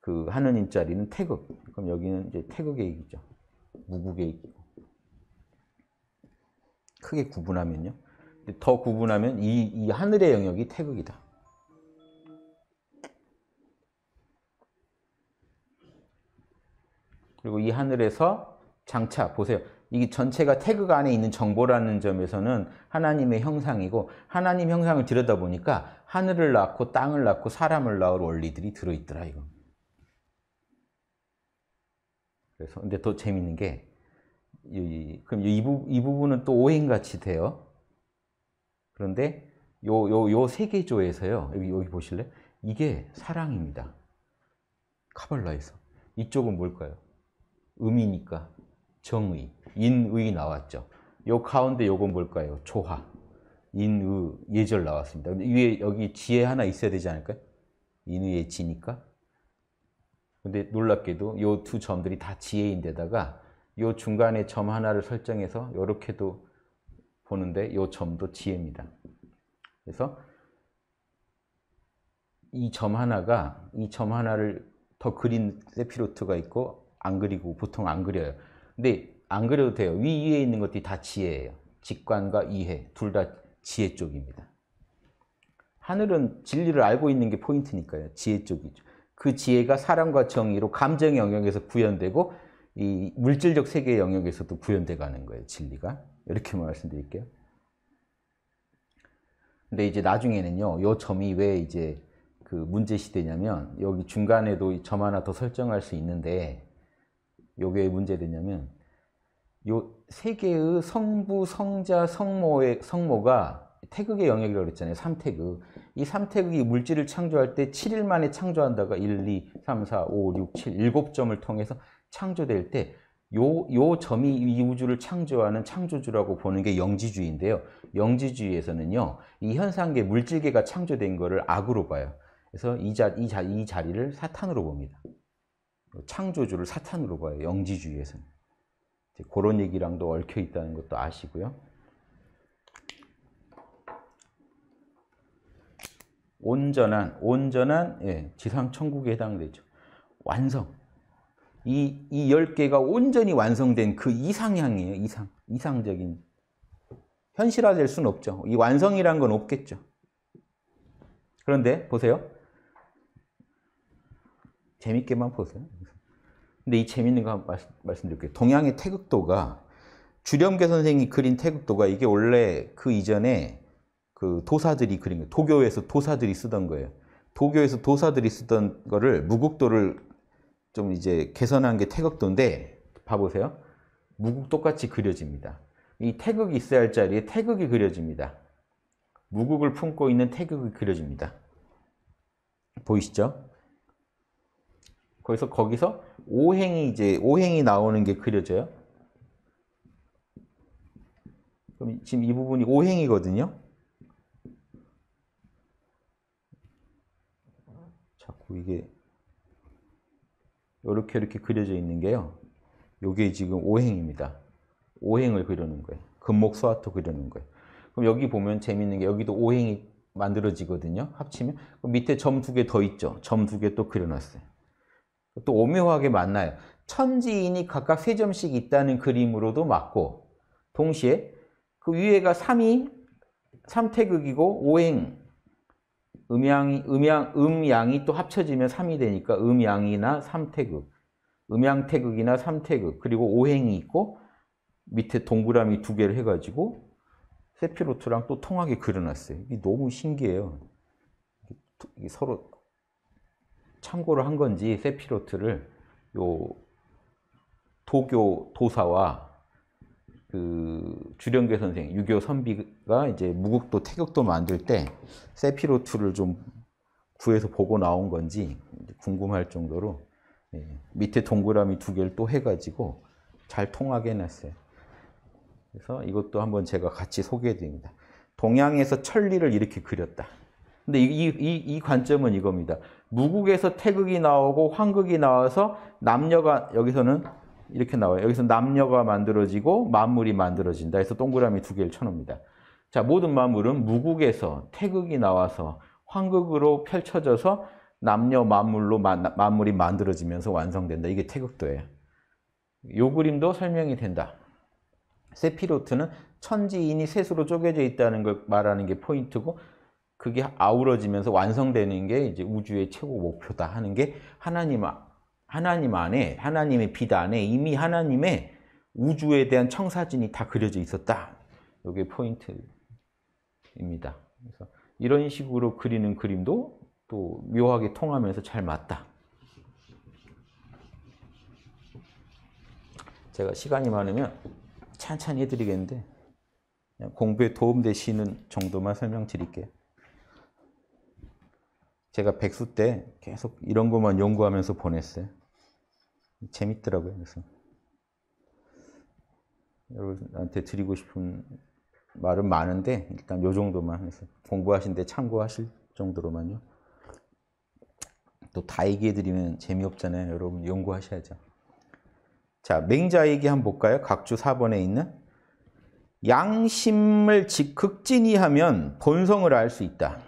그 하느님 자리는 태극. 그럼 여기는 이제 태극의 얘기죠. 무국의 얘기고. 크게 구분하면요. 더 구분하면 이, 이 하늘의 영역이 태극이다. 그리고 이 하늘에서 장차 보세요. 이게 전체가 태극 안에 있는 정보라는 점에서는 하나님의 형상이고 하나님 형상을 들여다보니까 하늘을 낳고 땅을 낳고 사람을 낳을 원리들이 들어있더라 이거. 그래서 근데 더 재밌는 게 이, 그럼 이, 부, 이 부분은 또 오행같이 돼요. 그런데 요 요 요 세계조에서요. 여기 여기 보실래? 이게 사랑입니다. 카발라에서 이쪽은 뭘까요? 음이니까 정의, 인의 나왔죠. 요 가운데 요건 뭘까요? 조화, 인의, 예절 나왔습니다. 근데 위에 여기 지혜 하나 있어야 되지 않을까요? 인의의 지니까. 근데 놀랍게도 요 두 점들이 다 지혜인데다가 요 중간에 점 하나를 설정해서 이렇게도 보는데 요 점도 지혜입니다. 그래서 이 점 하나가 이 점 하나를 더 그린 세피로트가 있고 안 그리고 보통 안 그려요. 근데 안 그려도 돼요. 위 위에 있는 것들이 다 지혜예요. 직관과 이해 둘 다 지혜 쪽입니다. 하늘은 진리를 알고 있는 게 포인트니까요. 지혜 쪽이죠. 그 지혜가 사랑과 정의로 감정 영역에서 구현되고 이 물질적 세계 영역에서도 구현돼 가는 거예요. 진리가 이렇게 말씀드릴게요. 근데 이제 나중에는요, 요 점이 왜 이제 그 문제 시대냐면 여기 중간에도 점 하나 더 설정할 수 있는데 요게 왜 문제되냐면 요세 개의 성부, 성자, 성모의 성모가 태극의 영역이라고 그랬잖아요. 3태극. 이 3태극이 물질을 창조할 때 7일 만에 창조한다가 1, 2, 3, 4, 5, 6, 7, 7점을 통해서 창조될 때 요, 요 점이 이 우주를 창조하는 창조주라고 보는 게 영지주의인데요. 영지주의에서는요, 이 현상계 물질계가 창조된 거를 악으로 봐요. 그래서 이, 자, 이, 자, 이 자리를 사탄으로 봅니다. 창조주를 사탄으로 봐요. 영지주의에서는. 그런 얘기랑도 얽혀 있다는 것도 아시고요. 온전한, 온전한, 예, 지상 천국에 해당되죠. 완성. 이, 이 10개가 온전히 완성된 그 이상향이에요. 이상. 이상적인. 현실화될 수는 없죠. 이 완성이란 건 없겠죠. 그런데 보세요. 재밌게만 보세요. 근데 이 재밌는 거 한번 말씀, 드릴게요 동양의 태극도가 주렴계 선생이 그린 태극도가 이게 원래 그 이전에 그 도사들이 그린 거예요. 도교에서 도사들이 쓰던 거예요. 도교에서 도사들이 쓰던 거를 무국도를 좀 이제 개선한 게 태극도인데 봐보세요. 무국 똑같이 그려집니다. 이 태극이 있어야 할 자리에 태극이 그려집니다. 무국을 품고 있는 태극이 그려집니다. 보이시죠? 거기서 거기서 오행이 이제 오행이 나오는 게 그려져요. 그럼 지금 이 부분이 오행이거든요. 자꾸 이게 이렇게 이렇게 그려져 있는 게요. 요게 지금 오행입니다. 오행을 그려는 거예요. 금목 소화토 그려는 거예요. 그럼 여기 보면 재밌는 게 여기도 오행이 만들어지거든요. 합치면 밑에 점 두 개 더 있죠. 점 두 개 또 그려놨어요. 또 오묘하게 만나요. 천지인이 각각 세 점씩 있다는 그림으로도 맞고 동시에 그 위에가 3이 3태극이고 오행 음양이, 음양, 음양이 또 합쳐지면 3이 되니까 음양이나 3태극, 음양태극이나 3태극, 그리고 오행이 있고 밑에 동그라미 두 개를 해가지고 세피로트랑 또 통하게 그려놨어요. 이게 너무 신기해요. 이게 서로 참고를 한 건지 세피로트를 요 도교 도사와 그 주령계 선생, 유교 선비가 이제 무국도 태극도 만들 때 세피로트를 좀 구해서 보고 나온 건지 궁금할 정도로 예, 밑에 동그라미 두 개를 또 해가지고 잘 통하게 해놨어요. 그래서 이것도 한번 제가 같이 소개해 드립니다. 동양에서 천리를 이렇게 그렸다. 근데 이, 이, 이 관점은 이겁니다. 무국에서 태극이 나오고 황극이 나와서 남녀가 여기서는 이렇게 나와요. 여기서 남녀가 만들어지고 만물이 만들어진다 해서 동그라미 두 개를 쳐놓습니다. 자, 모든 만물은 무국에서 태극이 나와서 황극으로 펼쳐져서 남녀 만물로 만물이 만들어지면서 완성된다. 이게 태극도예요. 요 그림도 설명이 된다. 세피로트는 천지인이 셋으로 쪼개져 있다는 걸 말하는 게 포인트고 그게 아우러지면서 완성되는 게 이제 우주의 최고 목표다 하는 게 하나님 하나님 안에 하나님의 빛 안에 이미 하나님의 우주에 대한 청사진이 다 그려져 있었다. 이게 포인트입니다. 그래서 이런 식으로 그리는 그림도 또 묘하게 통하면서 잘 맞다. 제가 시간이 많으면 찬찬히 해드리겠는데 공부에 도움되시는 정도만 설명드릴게요. 제가 백수 때 계속 이런 것만 연구하면서 보냈어요. 재밌더라고요. 그래서 여러분한테 드리고 싶은 말은 많은데 일단 요 정도만 해서 공부하신데 참고하실 정도로만요. 또 다 얘기해드리면 재미없잖아요. 여러분 연구하셔야죠. 자, 맹자 얘기 한번 볼까요? 각주 4번에 있는 양심을 극진히하면 본성을 알 수 있다.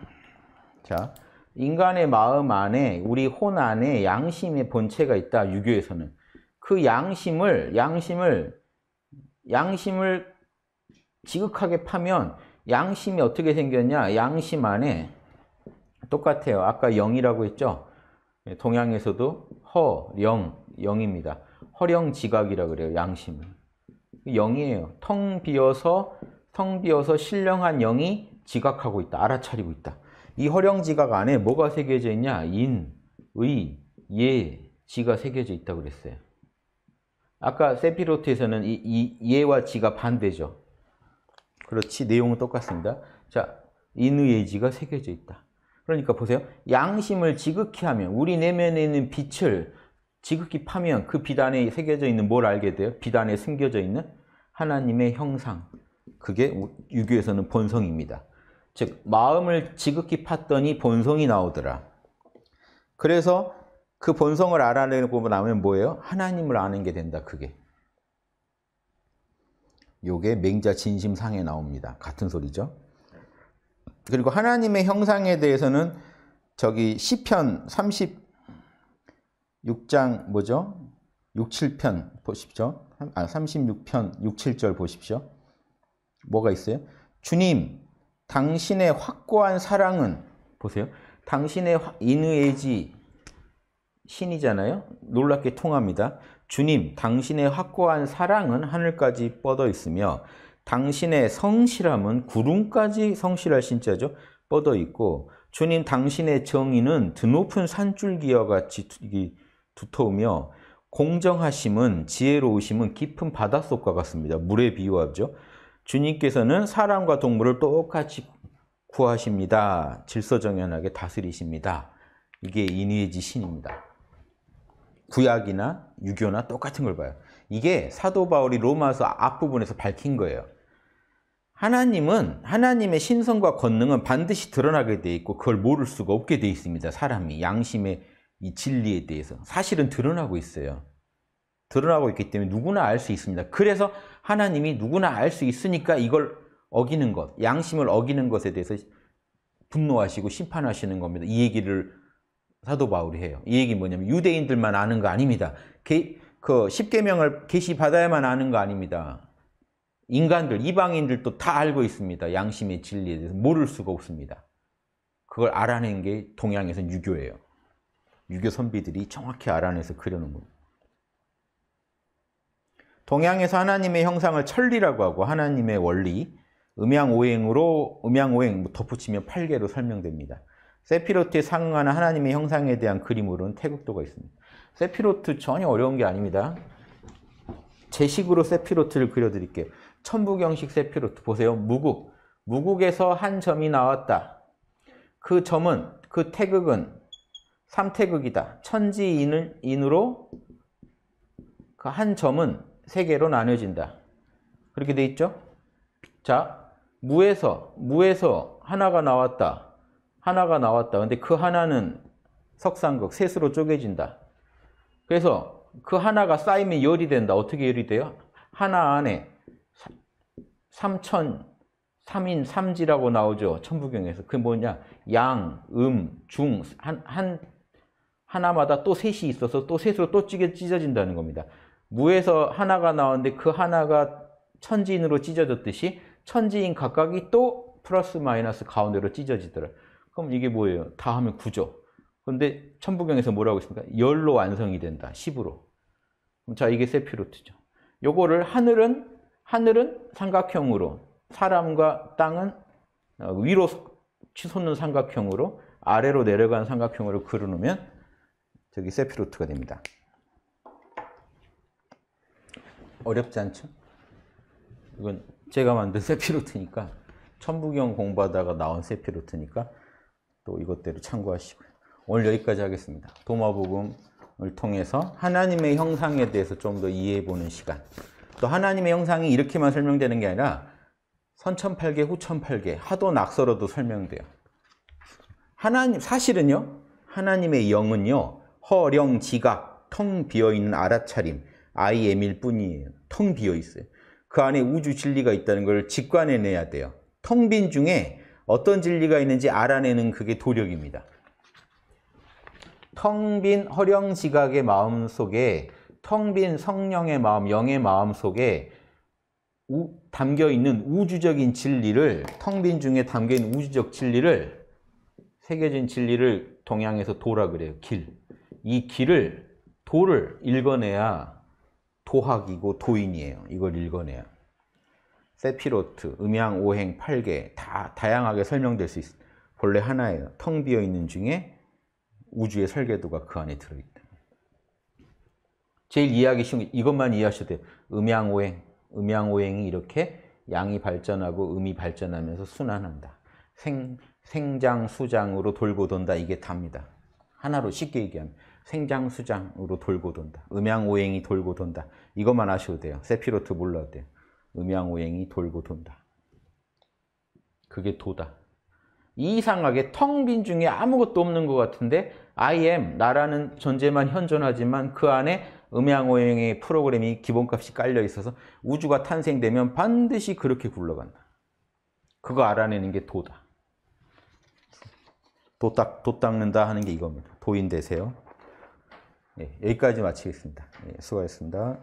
자, 인간의 마음 안에 우리 혼 안에 양심의 본체가 있다. 유교에서는 그 양심을 양심을 양심을 지극하게 파면 양심이 어떻게 생겼냐? 양심 안에 똑같아요. 아까 영이라고 했죠. 동양에서도 허, 영, 영입니다. 허령지각이라 그래요. 양심을. 영이에요. 텅 비어서 텅 비어서 신령한 영이 지각하고 있다. 알아차리고 있다. 이 허령지각 안에 뭐가 새겨져 있냐? 인, 의, 예, 지가 새겨져 있다고 그랬어요. 아까 세피로트에서는 이, 이 예와 지가 반대죠. 그렇지 내용은 똑같습니다. 자, 인의 지가 새겨져 있다. 그러니까 보세요. 양심을 지극히 하면 우리 내면에 있는 빛을 지극히 파면 그 빛 안에 새겨져 있는 뭘 알게 돼요? 빛 안에 숨겨져 있는 하나님의 형상. 그게 유교에서는 본성입니다. 즉 마음을 지극히 팠더니 본성이 나오더라. 그래서 그 본성을 알아내고 나면 뭐예요? 하나님을 아는 게 된다. 그게. 요게 맹자 진심상에 나옵니다. 같은 소리죠. 그리고 하나님의 형상에 대해서는 저기 시편 36장 뭐죠? 6, 7편 보십시오. 아, 36편 6, 7절 보십시오. 뭐가 있어요? 주님, 당신의 확고한 사랑은 보세요. 당신의 인의지 신이잖아요. 놀랍게 통합니다. 주님, 당신의 확고한 사랑은 하늘까지 뻗어 있으며 당신의 성실함은 구름까지 성실할 신자죠. 뻗어 있고 주님 당신의 정의는 드높은 산줄기와 같이 두터우며 공정하심은 지혜로우심은 깊은 바닷속과 같습니다. 물에 비유하죠. 주님께서는 사람과 동물을 똑같이 구하십니다. 질서정연하게 다스리십니다. 이게 인위의 신입니다. 구약이나 유교나 똑같은 걸 봐요. 이게 사도 바울이 로마서 앞부분에서 밝힌 거예요. 하나님은 하나님의 신성과 권능은 반드시 드러나게 돼 있고 그걸 모를 수가 없게 돼 있습니다. 사람이 양심의 이 진리에 대해서 사실은 드러나고 있어요. 드러나고 있기 때문에 누구나 알 수 있습니다. 그래서 하나님이 누구나 알 수 있으니까 이걸 어기는 것, 양심을 어기는 것에 대해서 분노하시고 심판하시는 겁니다. 이 얘기를 사도 바울이 해요. 이 얘기 뭐냐면 유대인들만 아는 거 아닙니다. 그 십계명을 계시 받아야만 아는 거 아닙니다. 인간들, 이방인들도 다 알고 있습니다. 양심의 진리에 대해서 모를 수가 없습니다. 그걸 알아낸 게 동양에서는 유교예요. 유교 선비들이 정확히 알아내서 그려놓은 겁니다. 동양에서 하나님의 형상을 천리라고 하고 하나님의 원리, 음양오행으로 음양오행 뭐 덧붙이면 8개로 설명됩니다. 세피로트에 상응하는 하나님의 형상에 대한 그림으로는 태극도가 있습니다. 세피로트 전혀 어려운 게 아닙니다. 제 식으로 세피로트를 그려드릴게요. 천부경식 세피로트 보세요. 무국. 무국에서 한 점이 나왔다. 그 점은 그 태극은 삼태극이다. 천지인을 인으로 그 한 점은 세 개로 나눠진다. 그렇게 돼 있죠? 자, 무에서 무에서 하나가 나왔다. 하나가 나왔다. 근데 그 하나는 석상극 셋으로 쪼개진다. 그래서 그 하나가 쌓이면 열이 된다. 어떻게 열이 돼요? 하나 안에 삼천, 삼인, 삼지라고 나오죠. 천부경에서. 그게 뭐냐? 양, 음, 중, 한, 한, 하나마다 또 셋이 있어서 또 셋으로 또 찢어, 찢어진다는 겁니다. 무에서 하나가 나오는데 그 하나가 천지인으로 찢어졌듯이 천지인 각각이 또 플러스 마이너스 가운데로 찢어지더라. 그럼 이게 뭐예요? 다 하면 구조. 그런데 천부경에서 뭐라고 했습니까? 열로 완성이 된다. 10으로. 자, 이게 세피로트죠. 요거를 하늘은 하늘은 삼각형으로 사람과 땅은 어, 위로 치솟는 삼각형으로 아래로 내려간 삼각형으로 그려놓으면 저기 세피로트가 됩니다. 어렵지 않죠? 이건 제가 만든 *laughs* 세피로트니까 천부경 공부하다가 나온 세피로트니까 또 이것대로 참고하시고요. 오늘 여기까지 하겠습니다. 도마복음을 통해서 하나님의 형상에 대해서 좀 더 이해해보는 시간 또 하나님의 형상이 이렇게만 설명되는 게 아니라 선천팔계, 후천팔계, 하도 낙서로도 설명돼요. 하나님 사실은요. 하나님의 영은요. 허령, 지각, 텅 비어있는 알아차림, IM일 뿐이에요. 텅 비어 있어요. 그 안에 우주 진리가 있다는 걸 직관해내야 돼요. 텅 빈 중에 어떤 진리가 있는지 알아내는 그게 도력입니다. 텅 빈 허령 지각의 마음 속에 텅 빈 성령의 마음, 영의 마음 속에 우, 담겨 있는 우주적인 진리를 텅 빈 중에 담겨 있는 우주적 진리를 새겨진 진리를 동양에서 도라 그래요. 길. 이 길을 도를 읽어내야 도학이고 도인이에요. 이걸 읽어내야. 세피로트, 음양, 오행, 팔계 다 다양하게 설명될 수 있습니다. 본래 하나예요. 텅 비어 있는 중에 우주의 설계도가 그 안에 들어있다. 제일 이해하기 쉬운 게 이것만 이해하셔도 돼요. 음양오행, 음양오행이 이렇게 양이 발전하고 음이 발전하면서 순환한다. 생, 생장 수장으로 돌고 돈다. 이게 답니다. 하나로 쉽게 얘기하면 생장수장으로 돌고 돈다. 음양오행이 돌고 돈다. 이것만 아셔도 돼요. 세피로트 몰라도 돼요. 음양오행이 돌고 돈다. 그게 도다. 이상하게 텅 빈 중에 아무것도 없는 것 같은데 I am, 나라는 존재만 현존하지만 그 안에 음양오행의 프로그램이 기본값이 깔려 있어서 우주가 탄생되면 반드시 그렇게 굴러간다. 그거 알아내는 게 도다. 도, 닦, 도 닦는다 하는 게 이겁니다. 도인 되세요. 네, 여기까지 마치겠습니다. 네, 수고하셨습니다.